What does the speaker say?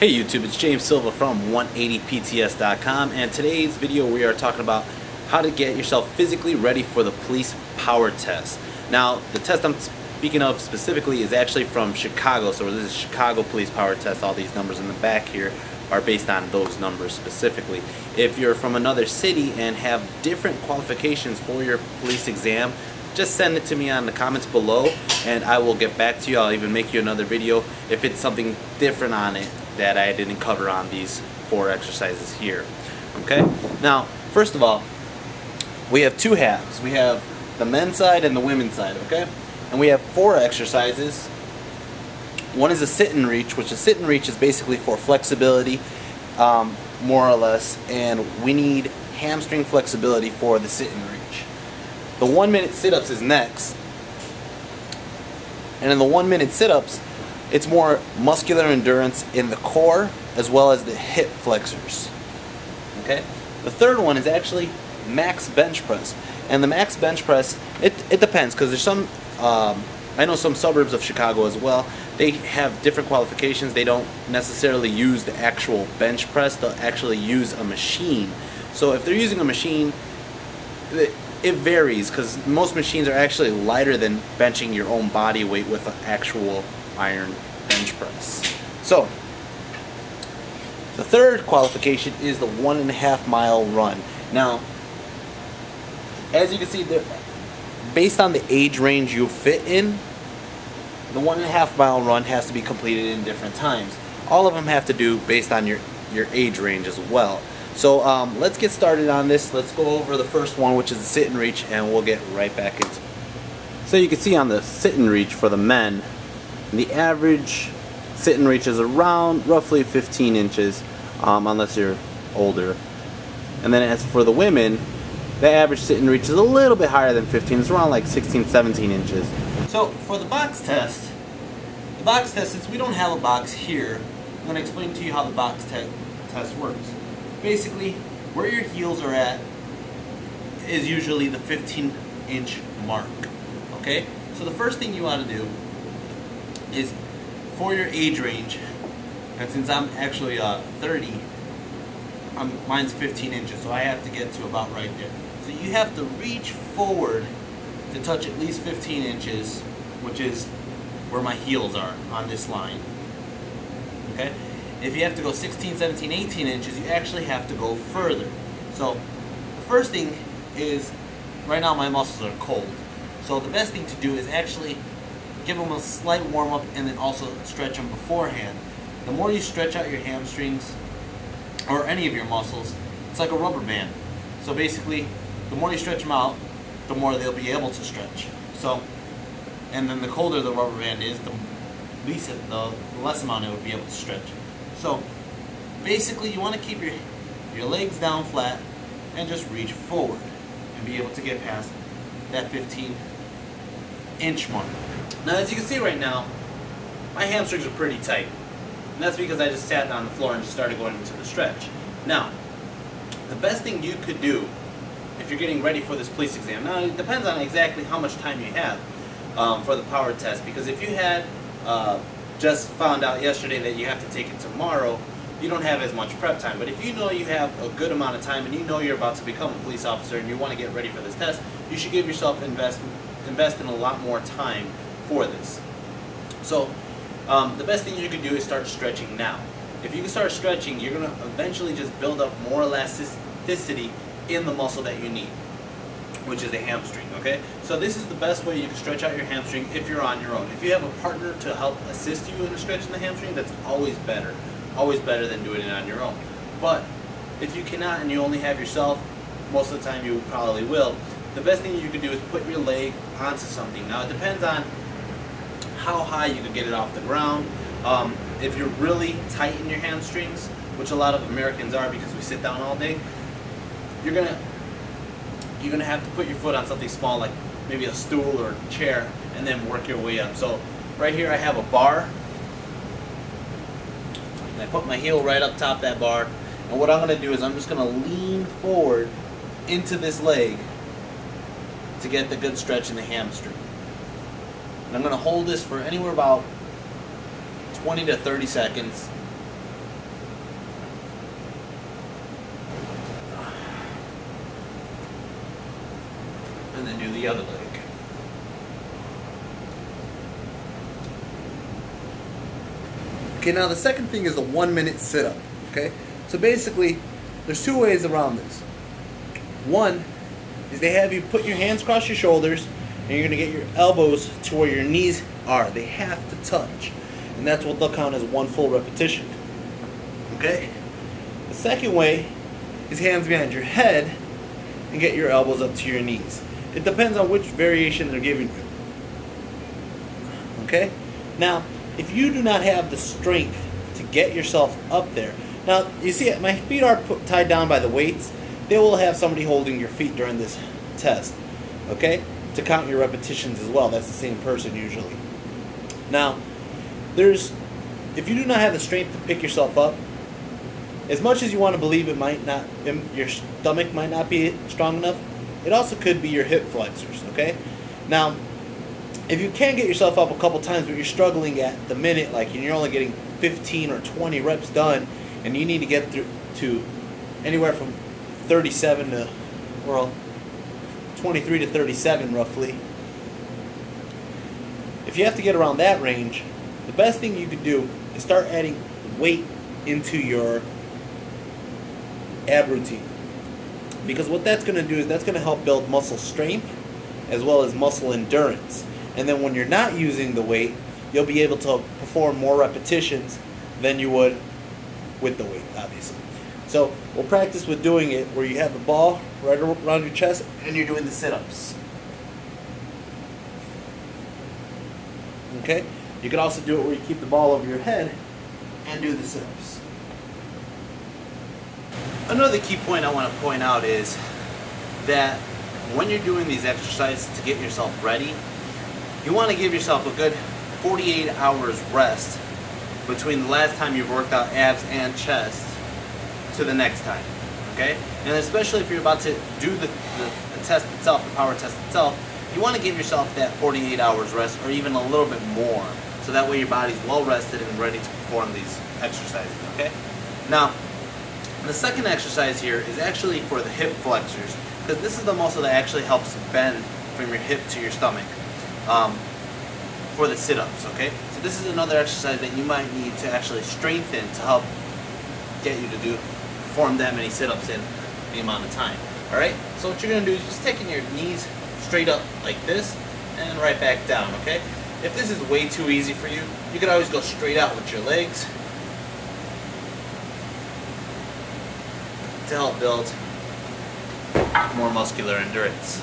Hey YouTube, it's James Silva from 180pts.com and today's video we are talking about how to get yourself physically ready for the police power test. Now the test I'm speaking of specifically is actually from Chicago, so this is Chicago police power test. All these numbers in the back here are based on those numbers specifically. If you're from another city and have different qualifications for your police exam, just send it to me on the comments below and I will get back to you. I'll even make you another video if it's something different on it that I didn't cover on these four exercises here. Okay? Now, first of all, we have two halves. We have the men's side and the women's side, okay? And we have four exercises. One is a sit and reach, which a sit and reach is basically for flexibility, um, more or less, and we need hamstring flexibility for the sit and reach. The one minute sit-ups is next. And in the one minute sit-ups, it's more muscular endurance in the core as well as the hip flexors. Okay? The third one is actually max bench press. And the max bench press, it, it depends because there's some, um, I know some suburbs of Chicago as well, they have different qualifications. They don't necessarily use the actual bench press, they'll actually use a machine. So if they're using a machine, it varies because most machines are actually lighter than benching your own body weight with an actual iron bench press. So, the third qualification is the one and a half mile run. Now, as you can see, based on the age range you fit in, the one and a half mile run has to be completed in different times. All of them have to do based on your, your age range as well. So um, let's get started on this. Let's go over the first one, which is the sit and reach, and we'll get right back into it. So you can see on the sit and reach for the men, the average sit and reach is around roughly 15 inches, um, unless you're older. And then as for the women, the average sit and reach is a little bit higher than 15. It's around like 16, 17 inches. So for the box test, the box test, since we don't have a box here, I'm going to explain to you how the box te test works basically where your heels are at is usually the 15 inch mark okay so the first thing you want to do is for your age range and since I'm actually uh, 30 I'm, mine's 15 inches so I have to get to about right there so you have to reach forward to touch at least 15 inches which is where my heels are on this line okay if you have to go 16, 17, 18 inches, you actually have to go further. So the first thing is, right now my muscles are cold. So the best thing to do is actually give them a slight warm up and then also stretch them beforehand. The more you stretch out your hamstrings or any of your muscles, it's like a rubber band. So basically, the more you stretch them out, the more they'll be able to stretch. So, and then the colder the rubber band is, the least the less amount it would be able to stretch. So basically you want to keep your, your legs down flat and just reach forward and be able to get past that 15 inch mark. Now as you can see right now, my hamstrings are pretty tight. And that's because I just sat down on the floor and just started going into the stretch. Now, the best thing you could do if you're getting ready for this police exam, now it depends on exactly how much time you have um, for the power test because if you had uh, just found out yesterday that you have to take it tomorrow, you don't have as much prep time. But if you know you have a good amount of time and you know you're about to become a police officer and you want to get ready for this test, you should give yourself invest, invest in a lot more time for this. So um, the best thing you can do is start stretching now. If you can start stretching, you're going to eventually just build up more elasticity in the muscle that you need which is the hamstring, okay? So this is the best way you can stretch out your hamstring if you're on your own. If you have a partner to help assist you in stretching the hamstring, that's always better. Always better than doing it on your own. But if you cannot and you only have yourself, most of the time you probably will, the best thing you can do is put your leg onto something. Now it depends on how high you can get it off the ground. Um, if you're really tight in your hamstrings, which a lot of Americans are because we sit down all day, you're gonna you're to have to put your foot on something small like maybe a stool or a chair and then work your way up. So right here I have a bar. And I put my heel right up top that bar. And what I'm to do is I'm just to lean forward into this leg to get the good stretch in the hamstring. And I'm going to hold this for anywhere about 20 to 30 seconds. And then do the other leg. Okay, now the second thing is the one minute sit up. Okay, so basically, there's two ways around this. One is they have you put your hands across your shoulders and you're gonna get your elbows to where your knees are. They have to touch, and that's what they'll count as one full repetition. Okay? The second way is hands behind your head and get your elbows up to your knees. It depends on which variation they're giving you. Okay? Now, if you do not have the strength to get yourself up there, now you see my feet are put, tied down by the weights. They will have somebody holding your feet during this test. Okay? To count your repetitions as well. That's the same person usually. Now, there's if you do not have the strength to pick yourself up, as much as you want to believe it might not, your stomach might not be strong enough, it also could be your hip flexors, okay? Now, if you can get yourself up a couple times, but you're struggling at the minute, like, and you're only getting 15 or 20 reps done, and you need to get through to anywhere from 37 to, well, 23 to 37 roughly. If you have to get around that range, the best thing you could do is start adding weight into your ab routine. Because what that's going to do is that's going to help build muscle strength as well as muscle endurance. And then when you're not using the weight, you'll be able to perform more repetitions than you would with the weight, obviously. So we'll practice with doing it where you have the ball right around your chest and you're doing the sit-ups. Okay? You can also do it where you keep the ball over your head and do the sit-ups. Another key point I want to point out is that when you're doing these exercises to get yourself ready, you want to give yourself a good 48 hours rest between the last time you've worked out abs and chest to the next time. Okay? And especially if you're about to do the, the, the test itself, the power test itself, you want to give yourself that 48 hours rest or even a little bit more so that way your body's well rested and ready to perform these exercises. Okay? Now, the second exercise here is actually for the hip flexors, because this is the muscle that actually helps bend from your hip to your stomach um, for the sit-ups, okay? So this is another exercise that you might need to actually strengthen to help get you to do perform that many sit-ups in the amount of time. Alright? So what you're to do is just taking your knees straight up like this and right back down, okay? If this is way too easy for you, you can always go straight out with your legs to help build more muscular endurance.